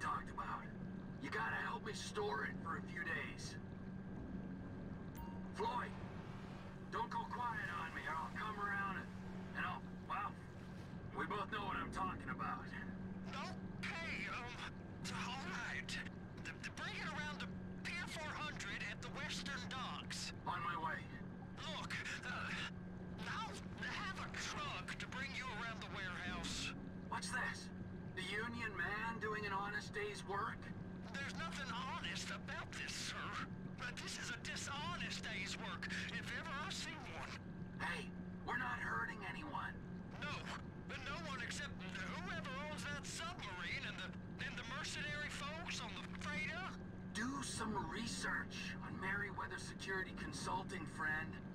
talked about. You gotta help me store it for a few days. Floyd, don't go quiet on me or I'll come around and, and I'll, well, we both know what I'm talking about. Okay, um, all right. D d- bring it around to Pier 400 at the Western Docks. On my way. Look, uh, I'll have a truck to bring you around the warehouse. What's this? The union man doing an honest day's work? There's nothing honest about this, sir. But this is a dishonest day's work, if ever I've seen one. Hey, we're not hurting anyone. No, but no one except whoever owns that submarine and the and the mercenary folks on the freighter. Do some research on Merryweather Security Consulting, friend.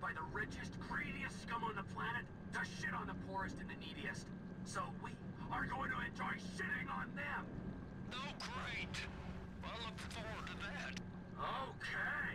By the richest, greediest scum on the planet to shit on the poorest and the neediest. So we are going to enjoy shitting on them. Oh, great. I look forward to that. Okay,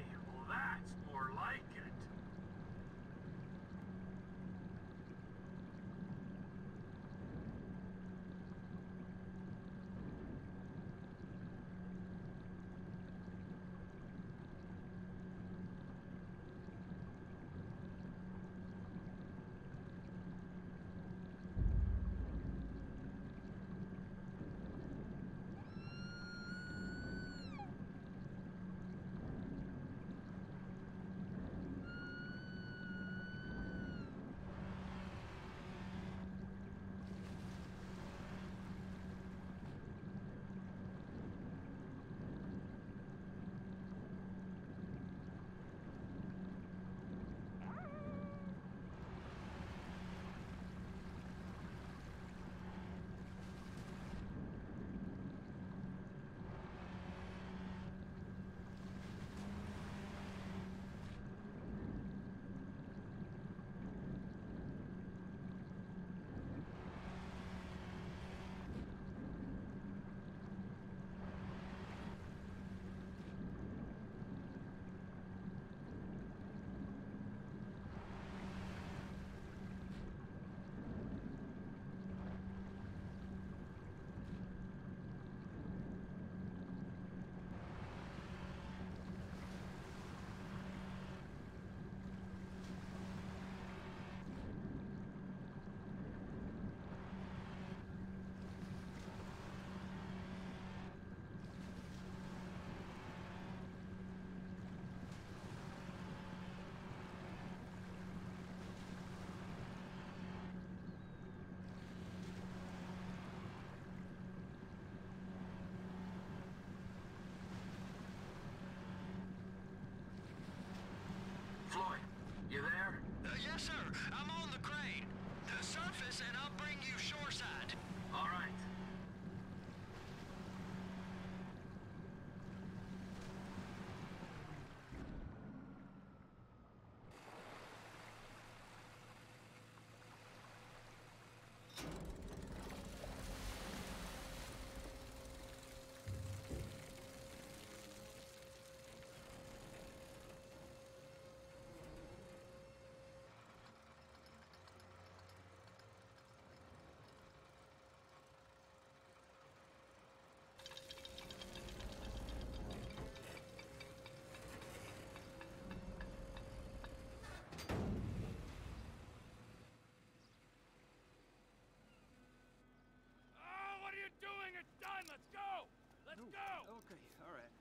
go. Let's go. Okay, all right.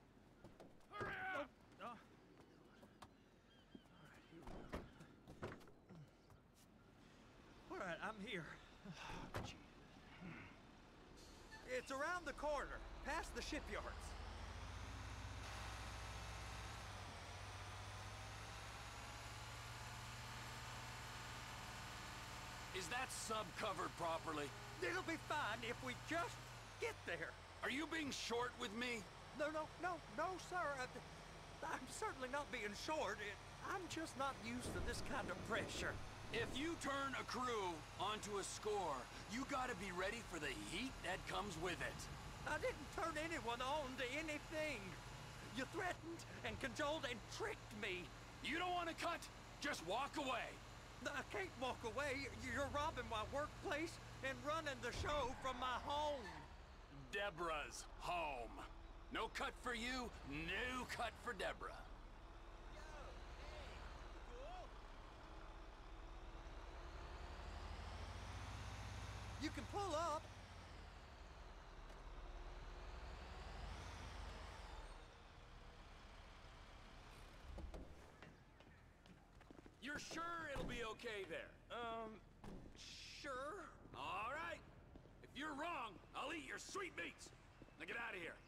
Hurry up. No. Ah. All right, here we go. All right, I'm here. Gee. It's around the corner, past the shipyards. Is that sub covered properly? It'll be fine if we just get there. Are you being short with me? No, no, no, no, sir. Uh, I, I'm certainly not being short. I'm just not used to this kind of pressure. If you turn a crew onto a score, you gotta be ready for the heat that comes with it. I didn't turn anyone on to anything. You threatened and cajoled and tricked me. You don't want to cut? Just walk away. I can't walk away. You're robbing my workplace and running the show from my home. Deborah's home. No cut for you, no cut for Deborah. You can pull up. You're sure it'll be okay there? Um, sure. All right. If you're wrong, I'll eat your sweet meats. Now get out of here.